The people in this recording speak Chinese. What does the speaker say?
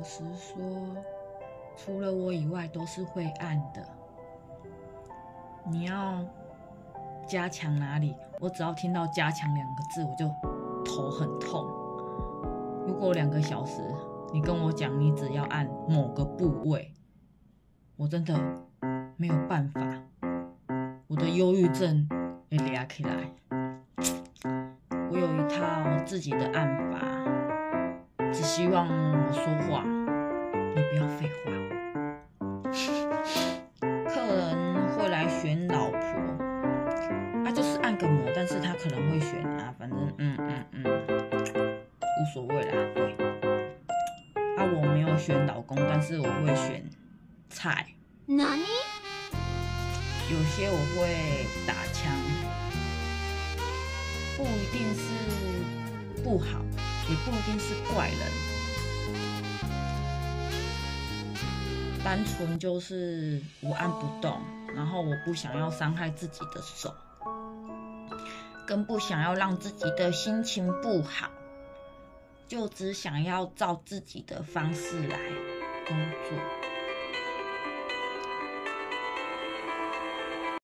老实说，除了我以外都是会按的。你要加强哪里？我只要听到“加强”两个字，我就头很痛。如果两个小时，你跟我讲你只要按某个部位，我真的没有办法，我的忧郁症会拉起来。我有一套自己的按法，只希望我说话，你不要废话。客人会来选老婆，他就是按个摩，但是他可能会选啊，反正嗯嗯嗯，无所谓啦，对。啊，我没有选老公，但是我会选菜。哪里？有些我会打枪，不一定是不好，也不一定是怪人，单纯就是我按不动，然后我不想要伤害自己的手，更不想要让自己的心情不好，就只想要照自己的方式来。